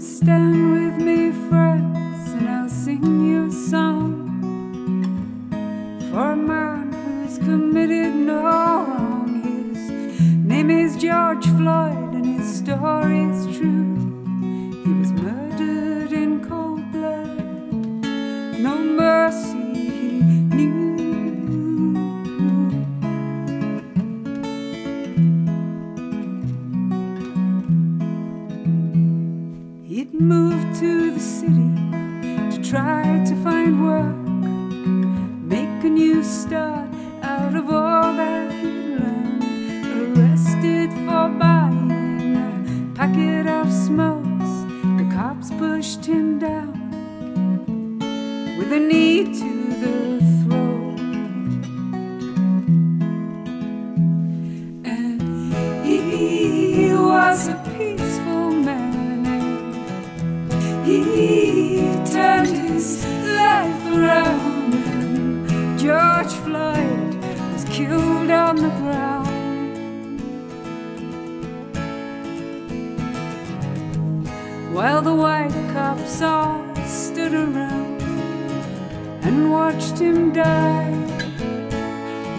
stand with me, friends, and I'll sing you a song for a man who's committed no wrong. His name is George Floyd, and his story is true. He was murdered in cold blood, no He'd moved to the city to try to find work, make a new start out of all that he'd learned. Arrested for buying a packet of smokes, the cops pushed him down with a knee to the throat. And he was a peaceful George Floyd was killed on the ground. While the white cops all stood around and watched him die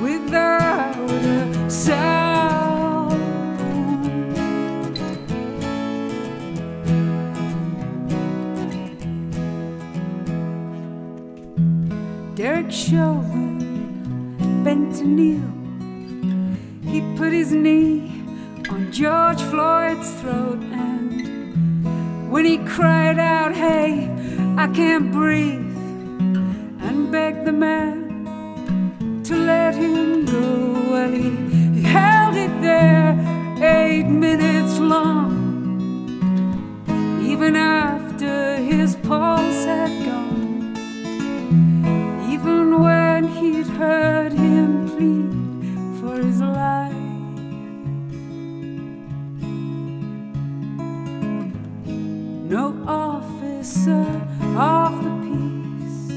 without a sound. Derek Chauvin bent to kneel. He put his knee on George Floyd's throat, and when he cried out, Hey, I can't breathe, and begged the man to let him go. Well, he, he held it there eight minutes long, even after his pulse had gone. No officer of the peace,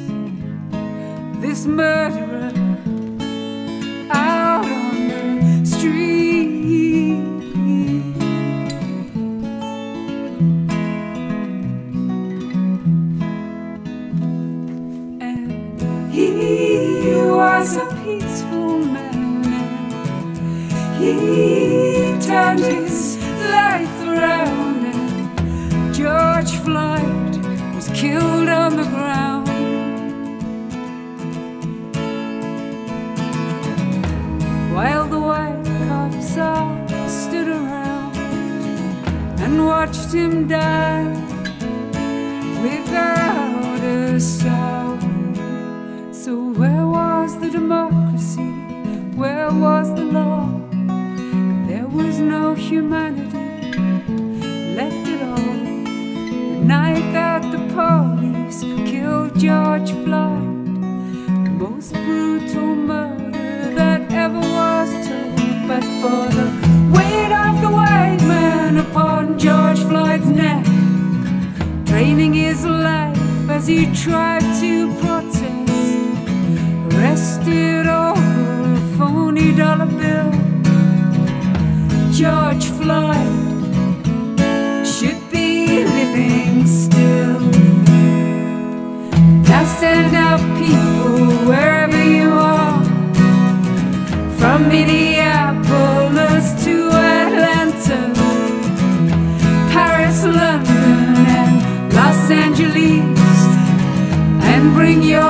this murderer out on the street. And he was a peaceful man. and He turned his killed on the ground. While the white cops all stood around and watched him die without a sound. So where was the democracy? Where was the law? There was no humanity left at all. Night that the police killed George Floyd, the most brutal murder that ever was told. But for the weight of the white man upon George Floyd's neck draining his life as he tried to protest. Arrested over a phony dollar bill. George Floyd people, wherever you are. From Minneapolis to Atlanta. Paris, London, and Los Angeles, and bring your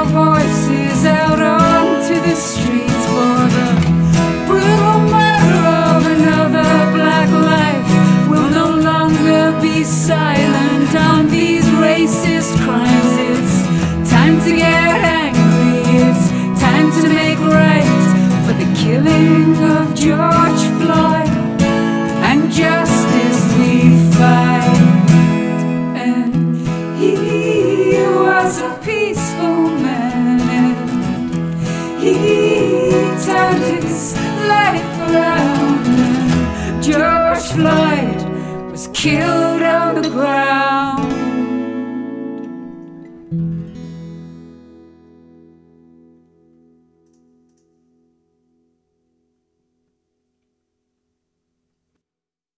trying to make right for the killing of George Floyd. And justice we fight. And he was a peaceful man. And he turned his life around. And George Floyd was killed on the ground.